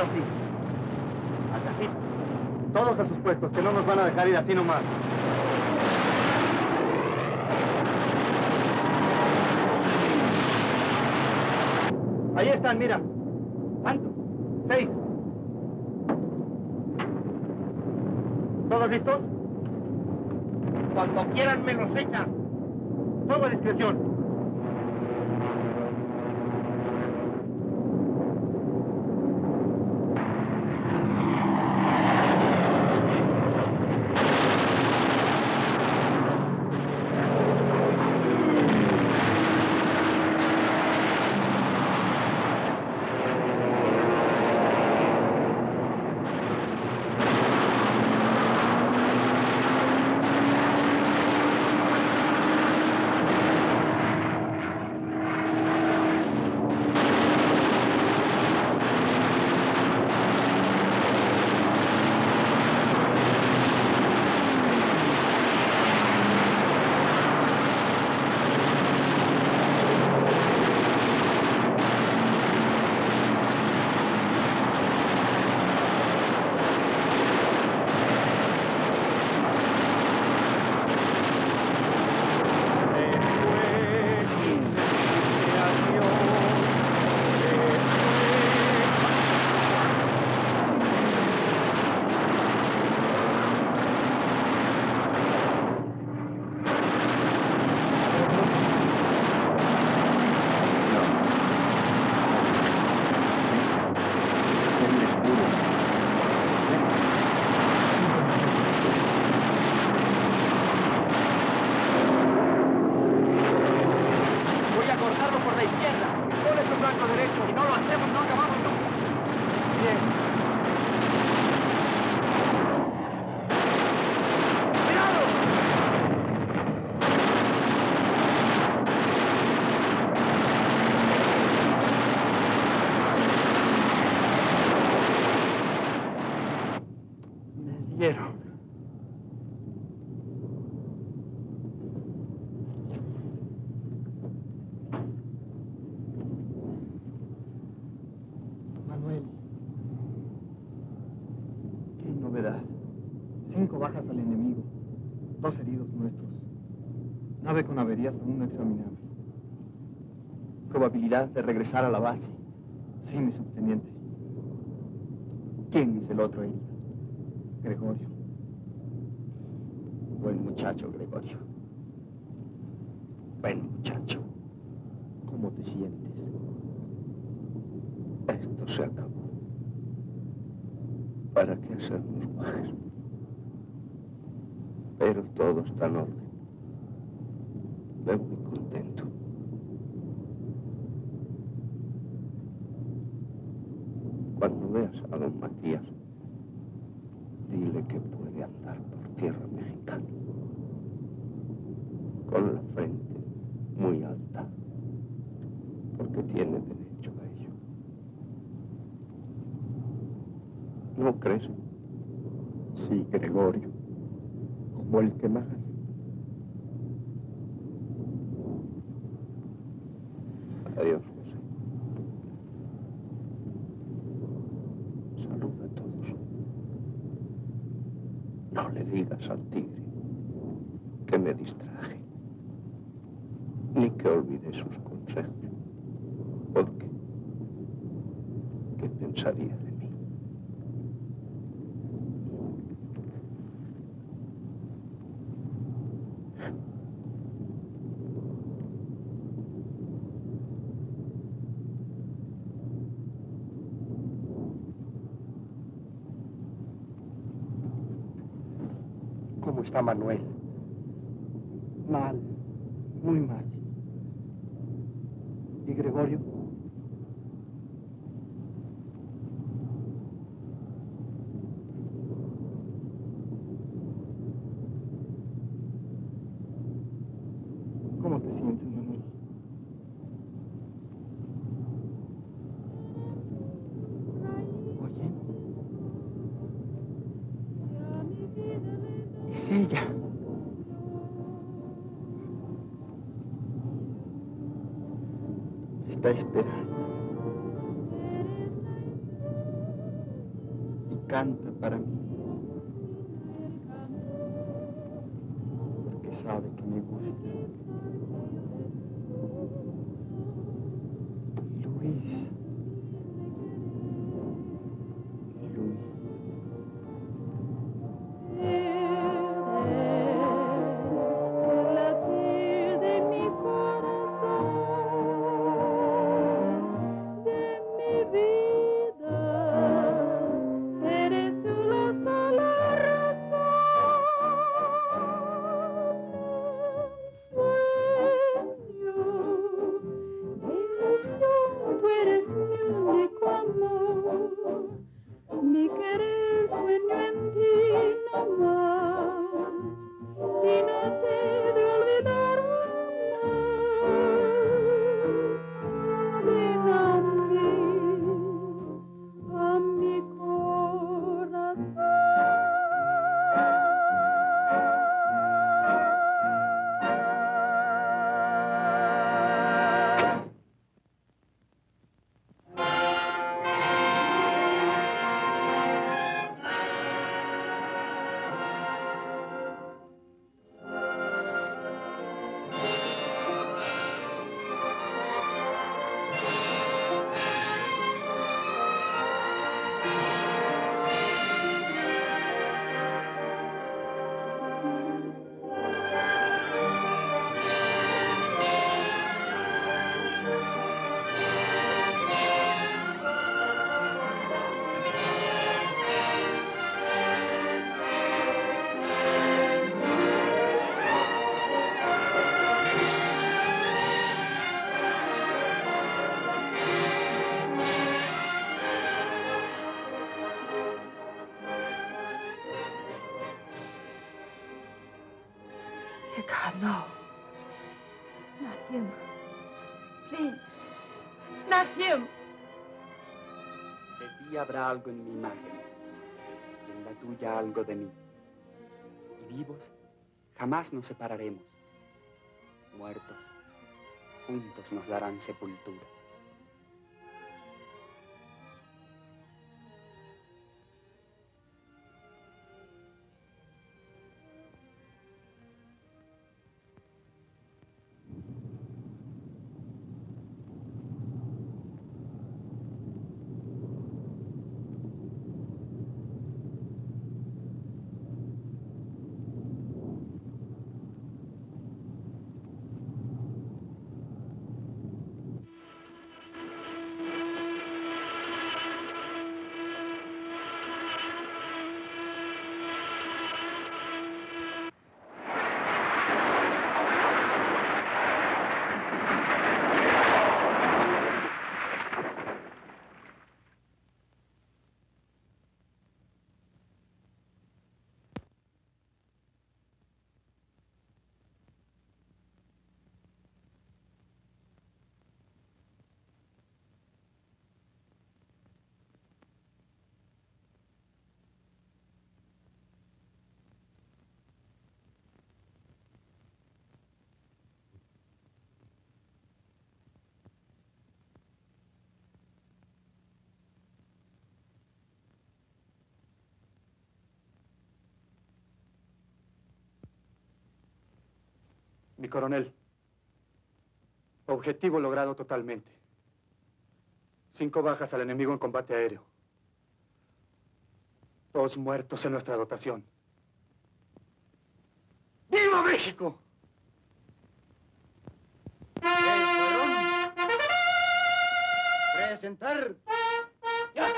Ahora sí. Todos a sus puestos, que no nos van a dejar ir así nomás. Ahí están, mira. ¿Cuántos? Seis. ¿Todos listos? Cuando quieran me los echan. A discreción. Con averías aún no examinadas. Probabilidad de regresar a la base. Sí, mi subteniente. ¿Quién es el otro herido? Gregorio. Buen muchacho, Gregorio. Buen muchacho. ¿Cómo te sientes? Esto se acabó. ¿Para qué hacernos guajes? Pero todo está en orden. Estoy muy contento. Cuando veas a don Matías, dile que puede andar por tierra mexicana. Con la frente muy alta. Porque tiene derecho a ello. ¿No crees? Sí, Gregorio. Como el que más. Adiós, José. Saluda a todos. No le digas al tigre que me distraje, ni que olvide sus consejos, porque ¿qué pensaría de está Manuel. Está esperando. canta para mí. Porque sabe que me gusta. Him. De ti habrá algo en mi imagen, y en la tuya algo de mí. Y vivos, jamás nos separaremos. Muertos, juntos nos darán sepultura. Mi coronel, objetivo logrado totalmente. Cinco bajas al enemigo en combate aéreo. Dos muertos en nuestra dotación. ¡Viva México! Presentar. Ya.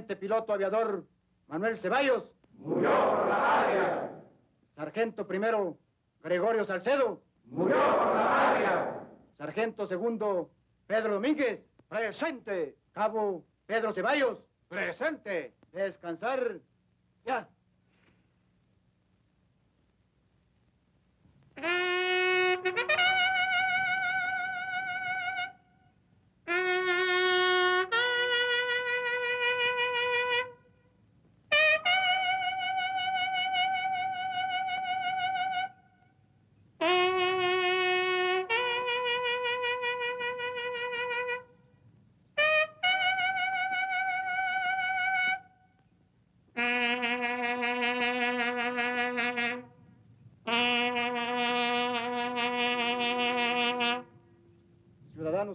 piloto aviador Manuel Ceballos. La. Sargento primero Gregorio Salcedo. La. Sargento segundo Pedro Domínguez. Presente. Cabo Pedro Ceballos. Presente. Descansar. Ya.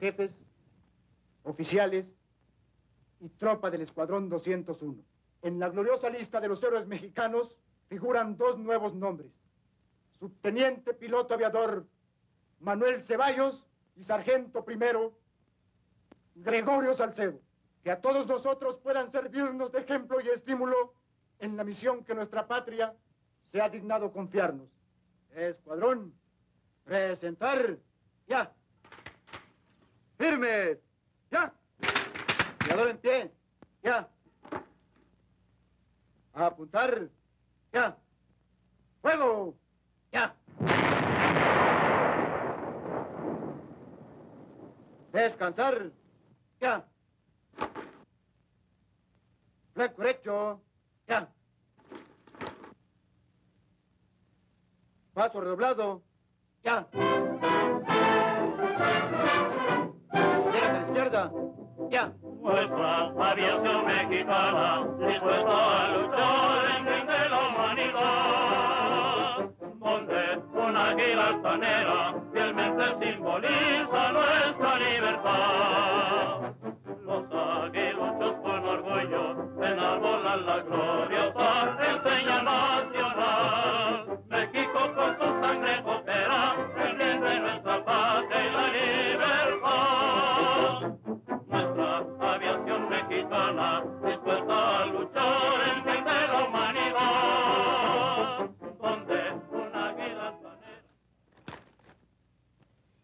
jefes, oficiales y tropa del Escuadrón 201. En la gloriosa lista de los héroes mexicanos figuran dos nuevos nombres. Subteniente piloto aviador Manuel Ceballos y sargento primero Gregorio Salcedo. Que a todos nosotros puedan servirnos de ejemplo y estímulo en la misión que nuestra patria se ha dignado confiarnos. Escuadrón, presentar ya. Firmes, ya. Aviador en pie, ya. Apuntar, ya. Fuego, ya. Descansar, ya. Flag correcto, ya. Paso redoblado, ya. Izquierda, ya. Nuestra aviación mexicana dispuesta a luchar en bien de la humanidad, donde una águila altanera fielmente simboliza nuestra libertad. Los aguiluchos con orgullo enarbolan la gloriosa Nuestra aviación mexicana dispuesta a luchar en bien de la humanidad, donde una altanera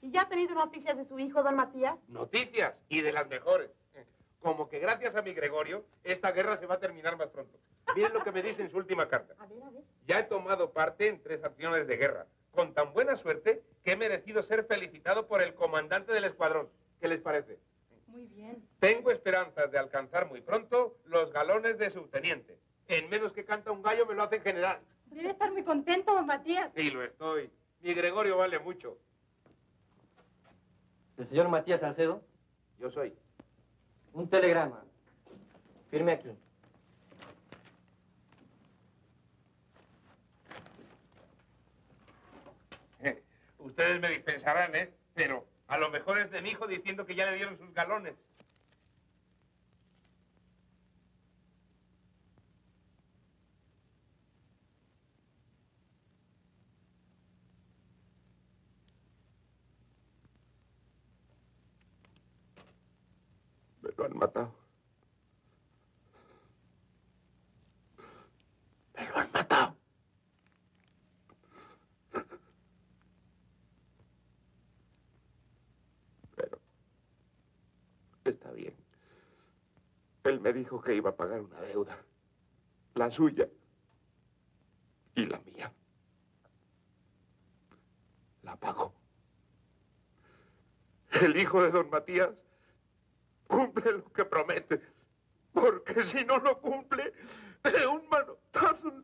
¿Y ya ha tenido noticias de su hijo, don Matías? Noticias y de las mejores. Como que gracias a mi Gregorio, esta guerra se va a terminar más pronto. Miren lo que me dice en su última carta. A ver, a ver. Ya he tomado parte en tres acciones de guerra, con tan buena suerte que he merecido ser felicitado por el comandante del escuadrón. ¿Qué les parece? Muy bien. Tengo esperanzas de alcanzar muy pronto los galones de subteniente. En menos que canta un gallo me lo hacen general. Debe estar muy contento, don Matías. Sí, lo estoy. Mi Gregorio vale mucho. ¿El señor Matías Salcedo? Yo soy. Un telegrama. Firme aquí. Ustedes me dispensarán, ¿eh? Pero a lo mejor es de mi hijo diciendo que ya le dieron sus galones. Él me dijo que iba a pagar una deuda. La suya y la mía. La pagó. El hijo de don Matías cumple lo que promete. Porque si no lo cumple, de un manotazo.